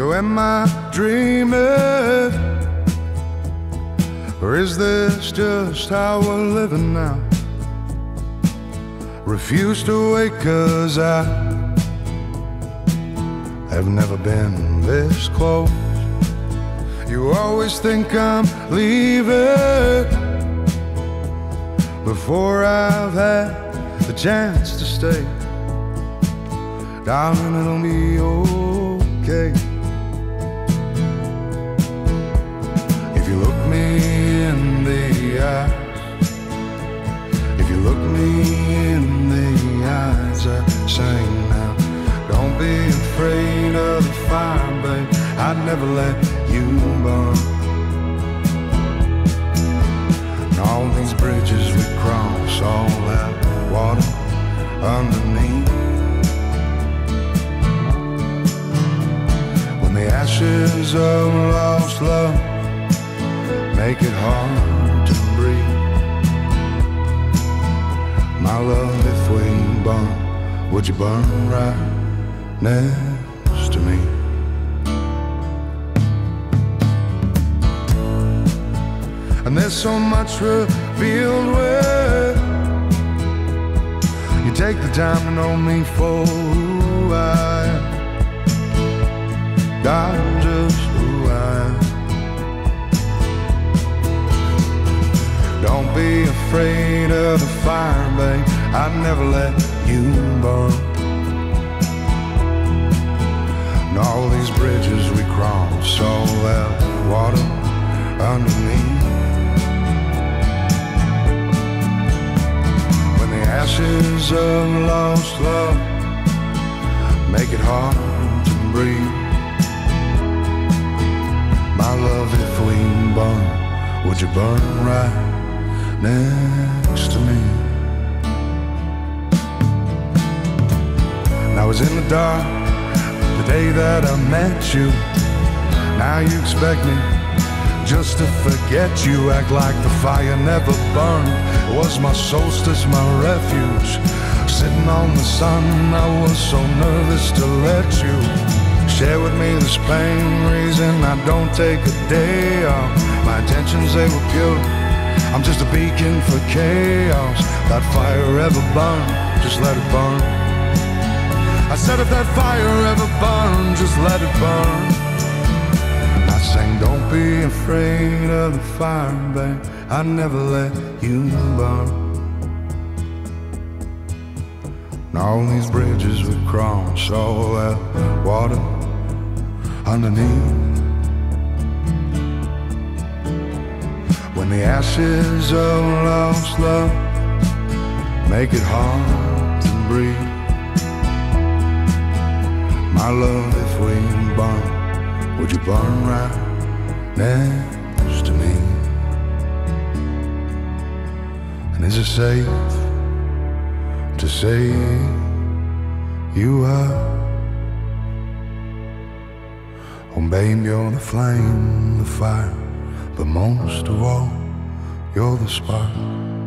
am I dreaming? Or is this just how we're living now? Refuse to wake cause I have never been this close. You always think I'm leaving before I've had the chance to stay. Darling, it'll be okay. Never let you burn. And all these bridges we cross, all that water underneath. When the ashes of lost love make it hard to breathe. My love, if we burn, would you burn right next to me? And there's so much revealed where you take the time to know me for who I am. I'm just who I am. Don't be afraid of the fire, babe. I'd never let you burn. And all these bridges we cross, all that water underneath. Ashes of lost love make it hard to breathe. My love, if we burn, would you burn right next to me? And I was in the dark the day that I met you. Now you expect me just to forget you. Act like the fire never burned. Was my solstice, my refuge. Sitting on the sun, I was so nervous to let you share with me this pain. Reason I don't take a day off. My intentions, they were pure. I'm just a beacon for chaos. That fire ever burn, just let it burn. I said if that fire ever burn, just let it burn. Sang, don't be afraid of the fire, babe. I never let you burn. And all these bridges we cross, all that water underneath. When the ashes of lost love make it hard to breathe. My love, if we burn, would you burn right next to me? And is it safe to say you are? Oh, babe, you're the flame, the fire, but most of all, you're the spark.